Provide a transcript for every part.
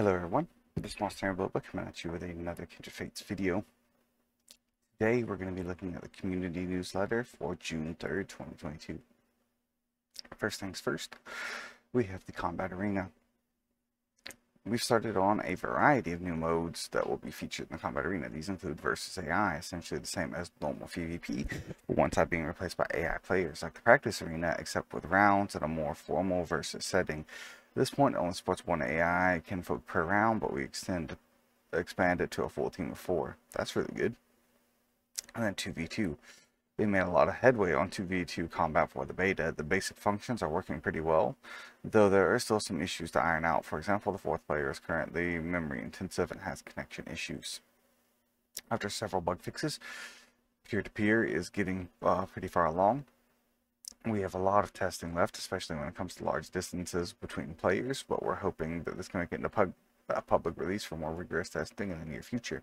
Hello everyone, this is Monster Bloba coming at you with another Kindred Fates video. Today we're going to be looking at the community newsletter for June 3rd, 2022. First things first, we have the Combat Arena. We've started on a variety of new modes that will be featured in the Combat Arena. These include Versus AI, essentially the same as normal PvP, one side being replaced by AI players, like the Practice Arena, except with rounds and a more formal Versus setting at this point, only supports one AI can kinfolk per round, but we extend expand it to a full team of four. That's really good. And then 2v2. They made a lot of headway on 2v2 combat for the beta. The basic functions are working pretty well, though there are still some issues to iron out. For example, the fourth player is currently memory intensive and has connection issues. After several bug fixes, peer-to-peer -peer is getting uh, pretty far along we have a lot of testing left, especially when it comes to large distances between players, but we're hoping that this can make it into pub a public release for more rigorous testing in the near future.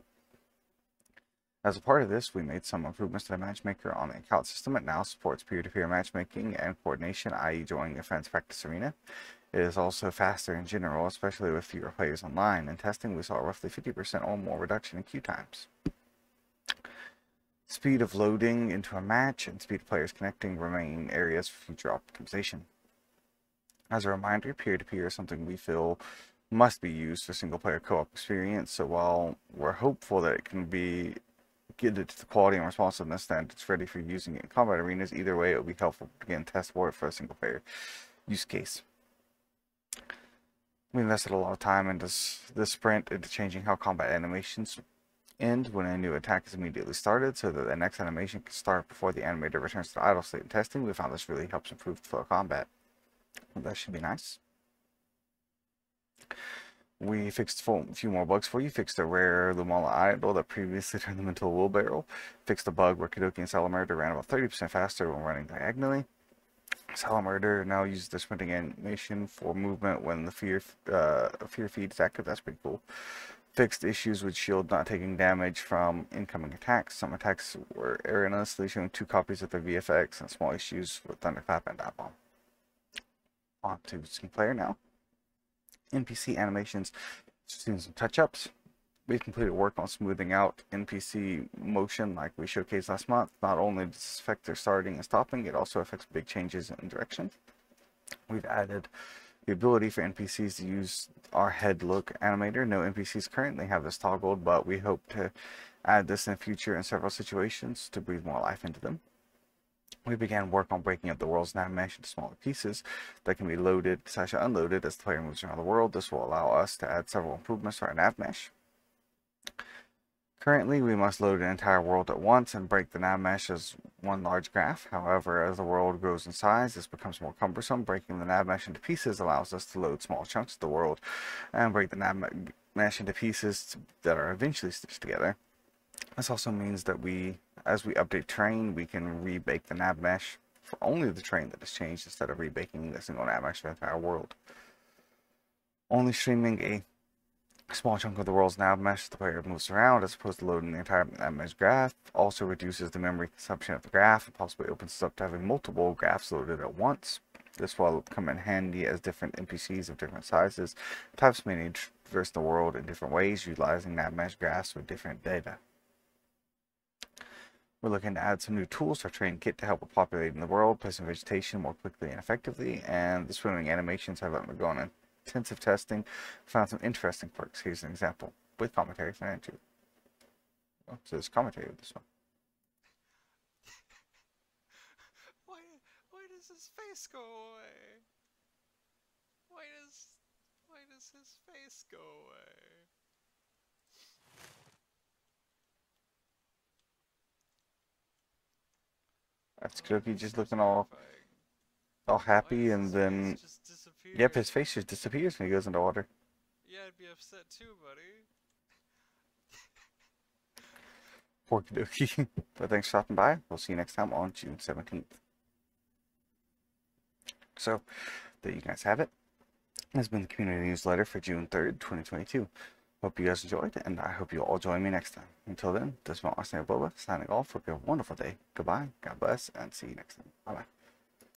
As a part of this, we made some improvements to the matchmaker on the account system. It now supports peer-to-peer -peer matchmaking and coordination, i.e. joining a friend's practice arena. It is also faster in general, especially with fewer players online. In testing, we saw roughly 50% or more reduction in queue times. Speed of loading into a match and speed of players connecting remain areas for future optimization. As a reminder, peer-to-peer -peer is something we feel must be used for single-player co-op experience, so while we're hopeful that it can be get to the quality and responsiveness it's ready for using it in combat arenas, either way it will be helpful to again test for it for a single-player use case. We invested a lot of time into this sprint into changing how combat animations end when a new attack is immediately started so that the next animation can start before the animator returns to idle state in testing. We found this really helps improve flow combat. Well, that should be nice. We fixed a few more bugs for you. Fixed a rare Lumala idle that previously turned them into a wheelbarrow. Fixed a bug where Kadoki and Salamurder ran about 30% faster when running diagonally. Salamurder now uses the sprinting animation for movement when the fear uh, fear feed is active. That's pretty cool fixed issues with shield not taking damage from incoming attacks. Some attacks were erroneously showing two copies of their VFX and small issues with Thunderclap and Bomb. On to player now. NPC animations, doing some touch-ups. We've completed work on smoothing out NPC motion like we showcased last month. Not only does this affect their starting and stopping, it also affects big changes in direction. We've added the ability for NPCs to use our head look animator. No NPCs currently have this toggled, but we hope to add this in the future in several situations to breathe more life into them. We began work on breaking up the world's nav mesh into smaller pieces that can be loaded slash unloaded as the player moves around the world. This will allow us to add several improvements to our nav mesh. Currently, we must load an entire world at once and bake the nav mesh as one large graph. However, as the world grows in size, this becomes more cumbersome. Breaking the nav mesh into pieces allows us to load small chunks of the world and break the nav mesh into pieces that are eventually stitched together. This also means that we, as we update terrain, we can rebake the nav mesh for only the terrain that has changed instead of rebaking the single nav mesh for the entire world. Only streaming a a small chunk of the world's nav mesh the player moves around as opposed to loading the entire nav mesh graph also reduces the memory consumption of the graph and possibly opens up to having multiple graphs loaded at once. This will come in handy as different NPCs of different sizes, types may traverse the world in different ways, utilizing nav mesh graphs with different data. We're looking to add some new tools to our train kit to help with populating the world, placing vegetation more quickly and effectively, and the swimming animations have undergone intensive testing, found some interesting quirks. Here's an example with commentary from Andrew. Well, so there's commentary with this one. why, why does his face go away? Why does, why does his face go away? That's Cookie just looking all all happy and then Yep, his face just disappears when he goes into water. Yeah, I'd be upset too, buddy. Porky dokey. but thanks for stopping by. We'll see you next time on June 17th. So, there you guys have it. This has been the community newsletter for June 3rd, 2022. Hope you guys enjoyed, and I hope you all join me next time. Until then, this is Mount Bloba signing off. Hope you have a wonderful day. Goodbye, God bless, and see you next time. Bye bye.